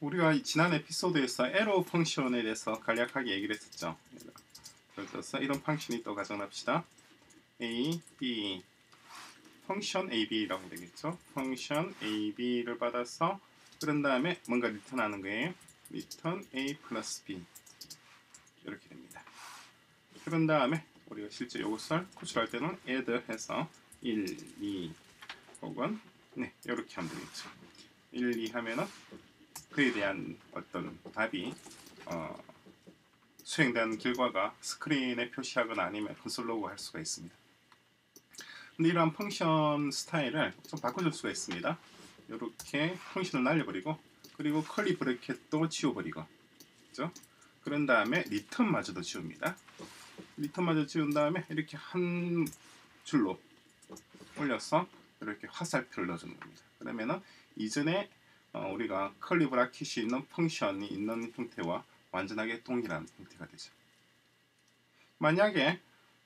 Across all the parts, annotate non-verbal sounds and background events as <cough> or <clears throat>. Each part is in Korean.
우리가 지난 에피소드에서 arrow function에 대해서 간략하게 얘기를 했었죠. 예를 들어서 이런 function이 있다고 가정합시다. a, b function ab라고 되겠죠. function ab를 받아서 그런 다음에 뭔가 return하는 거예요. return a 플러스 b 이렇게 됩니다. 그런 다음에 우리가 실제 이것을 호출할 때는 add 해서 1, 2 혹은 네 이렇게 하면 되겠죠. 1, 2 하면은 그에 대한 어떤 답이 어, 수행된 결과가 스크린에 표시하거나 아니면 console log 할 수가 있습니다. 근데 이러한 function 스타일을 좀 바꿔줄 수가 있습니다. 이렇게 function을 날려버리고 그리고 curly bracket도 지워버리고 그죠? 그런 다음에 return마저도 지웁니다. return마저 지운 다음에 이렇게 한 줄로 올려서 이렇게 화살표를 넣어주는 겁니다. 그러면은 이전에 어, 우리가 curly bracket이 있는 function이 있는 형태와 완전하게 동일한 형태가 되죠. 만약에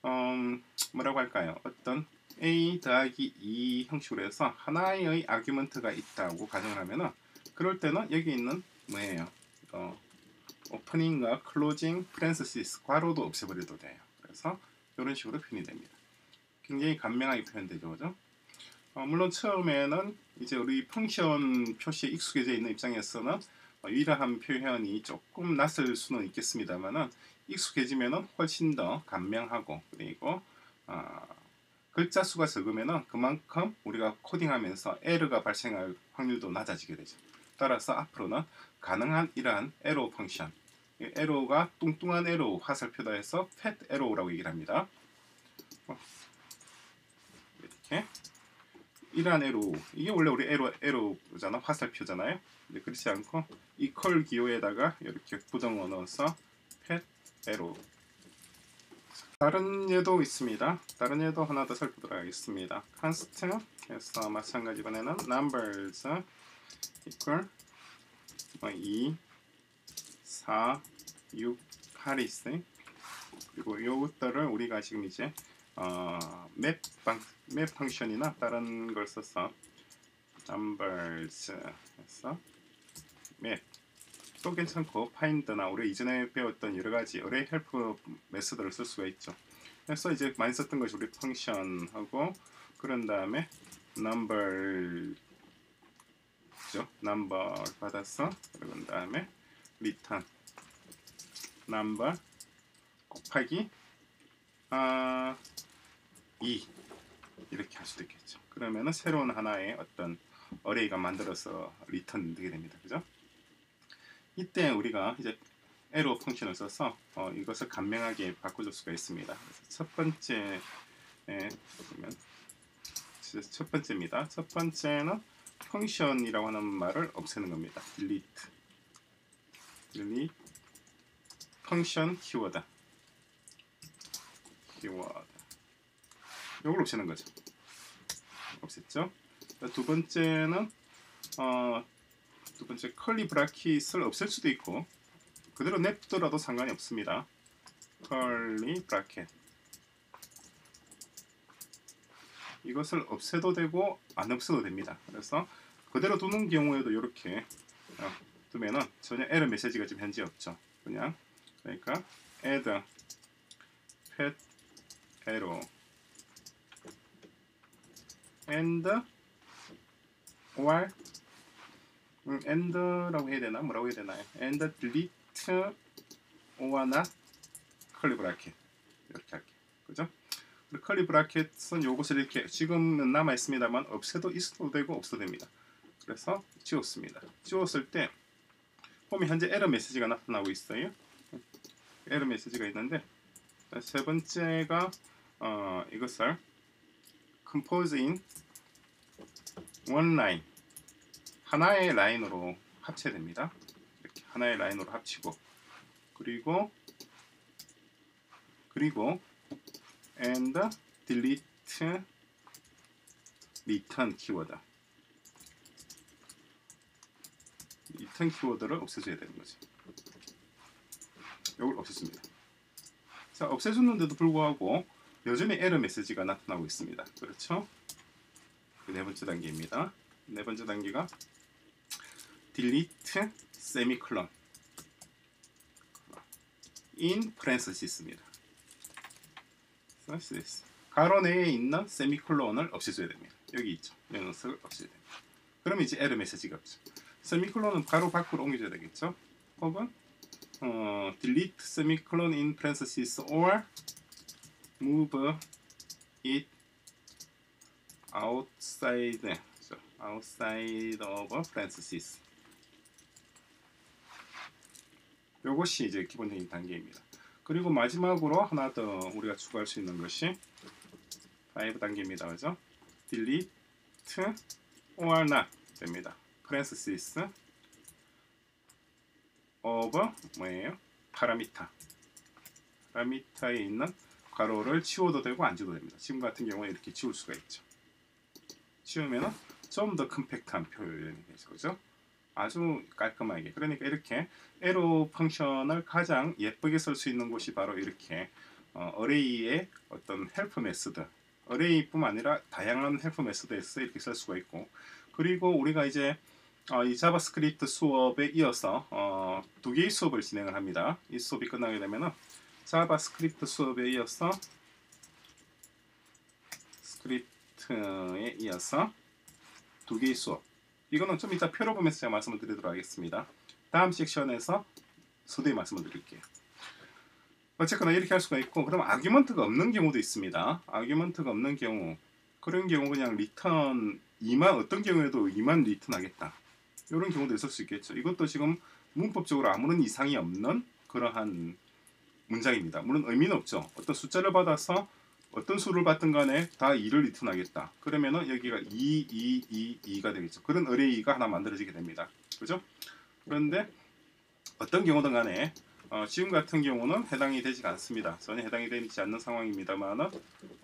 음, 뭐라고 할까요? 어떤 a 더하기 2 형식으로 해서 하나의 argument가 있다고 가정을 하면은 그럴 때는 여기 있는 뭐예요? 어, opening과 closing parenthesis 괄호도 없애버려도 돼요. 그래서 이런 식으로 표현이 됩니다. 굉장히 간명하게 표현되죠, 그죠? 어, 물론 처음에는 이제 우리 펑션 표시에 익숙해져 있는 입장에서는 어, 이러한 표현이 조금 낯설 수는 있겠습니다만은 익숙해지면은 훨씬 더 간명하고 그리고 어, 글자 수가 적으면은 그만큼 우리가 코딩하면서 에러가 발생할 확률도 낮아지게 되죠. 따라서 앞으로는 가능한 이러한 에러 펑션 에러가 뚱뚱한 에러 화살표다 해서 팻 에러라고 얘기를 합니다. 어, 이렇게 이러한 에러 이게 원래 우리 에러 에러잖아 화살표잖아요. 근데 그렇지 않고 이퀄 기호에다가 이렇게 부정어 넣어서 팻 에러 다른 예도 있습니다. 다른 예도 하나 더 살펴보도록 하겠습니다. const에서 마찬가지 이번에는 numbers equal 2, 4, 6, 8이 있어요. 그리고 이것들을 우리가 지금 이제 어, map, 방, map function이나 다른 걸 써서 numbers 해서 map. 또 괜찮고 find나 우리 이전에 배웠던 여러 가지 array helper method를 쓸 수가 있죠. 그래서 이제 많이 썼던 것이 우리 function하고 그런 다음에 number 죠. number 받아서 그런 다음에 return. number 곱하기 아, 2 이렇게 할 수도 있겠죠. 그러면은 새로운 하나의 어떤 array가 만들어서 return 되게 됩니다. 그죠? 이때 우리가 이제 arrow function을 써서 어, 이것을 간명하게 바꿔줄 수가 있습니다. 첫 번째 에 보면 첫 번째입니다. 첫 번째는 펑션이라고 하는 말을 없애는 겁니다. delete delete 펑션 키워드 키워드 이걸 없애는 거죠. 없앴죠. 두 번째는 어, 두 번째 컬리 브라킷을 없앨 수도 있고 그대로 냅두더라도 상관이 없습니다. 컬리 브라켓 이것을 없애도 되고 안 없애도 됩니다. 그래서 그대로 두는 경우에도 이렇게 어, 두면은 전혀 에러 메시지가 지금 현재 없죠. 그냥 그러니까 add pet arrow and or 음, and라고 해야 되나 뭐라고 해야 되나요? and delete or not curly bracket 이렇게 할게요. 그죠? 컬리 브라켓은 요것을 이렇게 지금은 남아 있습니다만 없애도 있어도 되고 없어도 됩니다. 그래서 지웠습니다. 지웠을 때 보면 현재 에러 메시지가 나타나고 있어요. 에러 메시지가 있는데 세 번째가 어, 이것을 compose in one line 하나의 라인으로 합체됩니다. 이렇게 하나의 라인으로 합치고 그리고 그리고 and delete return 키워드 return 키워드를 없애줘야 되는 거죠. 이걸 없앴습니다. 자, 없애줬는데도 불구하고 여전히 에러 메시지가 나타나고 있습니다. 그렇죠? 네 번째 단계입니다. 네 번째 단계가 delete 세미클론 in parentheses입니다. 가로 내에 있는 세미콜론을 없애줘야 됩니다. 여기 있죠. 이 녀석을 없애야 됩니다. 그러면 이제 에러 메시지가 없죠. 세미콜론은 가로 밖으로 옮겨줘야 되겠죠. 혹은 어, delete semicolon in parentheses or move it outside outside of parentheses 요것이 이제 기본적인 단계입니다. 그리고 마지막으로 하나 더 우리가 추가할 수 있는 것이 5 단계입니다. 그죠? delete or not 됩니다. parentheses of 뭐예요? parameter. parameter에 있는 괄호를 치워도 되고 안 지워도 됩니다. 지금 같은 경우에 이렇게 지울 수가 있죠. 치우면 좀 더 compact한 표현이 되죠. 그죠? 아주 깔끔하게. 그러니까 이렇게 arrow function을 가장 예쁘게 쓸 수 있는 곳이 바로 이렇게 어, array의 어떤 helper method. array뿐만 아니라 다양한 helper method에서 이렇게 쓸 수가 있고 그리고 우리가 이제 어, 이 JavaScript 수업에 이어서 어, 두 개의 수업을 진행을 합니다. 이 수업이 끝나게 되면은 JavaScript 수업에 이어서 script에 이어서 두 개의 수업 이거는 좀 이따 표로 보면서 제가 말씀을 드리도록 하겠습니다. 다음 섹션에서 서두에 말씀을 드릴게요. 어쨌거나 이렇게 할 수가 있고 그럼 argument가 없는 경우도 있습니다. argument가 없는 경우 그런 경우 그냥 return 2만 어떤 경우에도 2만 return하겠다. 이런 경우도 있을 수 있겠죠. 이것도 지금 문법적으로 아무런 이상이 없는 그러한 문장입니다. 물론 의미는 없죠. 어떤 숫자를 받아서 어떤 수를 받든 간에 다 2를 return하겠다. 그러면은 여기가 2, 2, 2, 2가 되겠죠. 그런 array가 하나 만들어지게 됩니다. 그죠? 그런데 어떤 경우든 간에 어, 지금 같은 경우는 해당이 되지 않습니다. 전혀 해당이 되지 않는 상황입니다만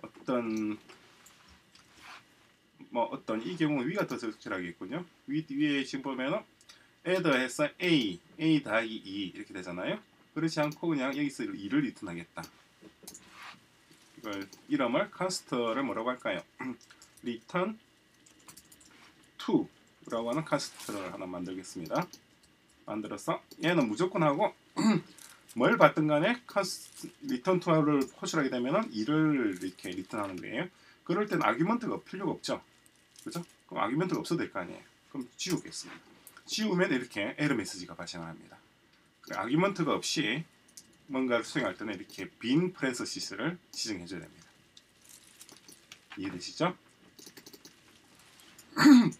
어떤 뭐 어떤 이 경우 위가 더 적절하겠군요. 위 위에 지금 보면은 add해서 a, a 더하기 2 이렇게 되잖아요. 그렇지 않고 그냥 여기서 2를 리턴하겠다. 이걸 이름을 카스터를 뭐라고 할까요? <clears throat> return two라고 하는 const를 하나 만들겠습니다. 만들어서 얘는 무조건 하고 <clears throat> 뭘 받든 간에 return two를 호출하게 되면은 2를 이렇게 return하는 거예요. 그럴 땐 argument가 필요가 없죠. 그죠? 그럼 argument가 없어도 될 거 아니에요. 그럼 지우겠습니다. 지우면 이렇게 에러 메시지가 발생합니다. argument가 없이 뭔가를 수행할 때는 이렇게 빈 parentheses를 지정해 줘야 됩니다. 이해되시죠? <clears throat>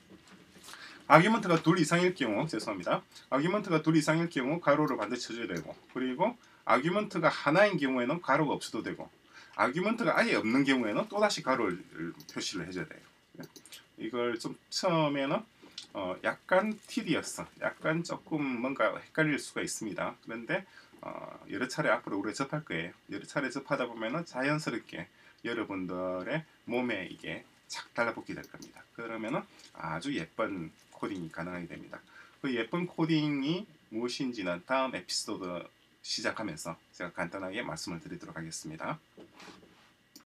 아규먼트가 둘 이상일 경우 죄송합니다. 아규먼트가 둘 이상일 경우 가로를 반드시 쳐줘야 되고 그리고 아규먼트가 하나인 경우에는 가로가 없어도 되고 아규먼트가 아예 없는 경우에는 또다시 가로를 표시를 해줘야 돼요. 이걸 좀 처음에는 어 약간 팁이었어. 약간 조금 뭔가 헷갈릴 수가 있습니다. 그런데 어 여러 차례 앞으로 우리 접할 거예요. 여러 차례 접하다 보면은 자연스럽게 여러분들의 몸에 이게 착 달라붙게 될 겁니다. 그러면은 아주 예쁜 코딩이 가능하게 됩니다. 그 예쁜 코딩이 무엇인지는 다음 에피소드 시작하면서 제가 간단하게 말씀을 드리도록 하겠습니다.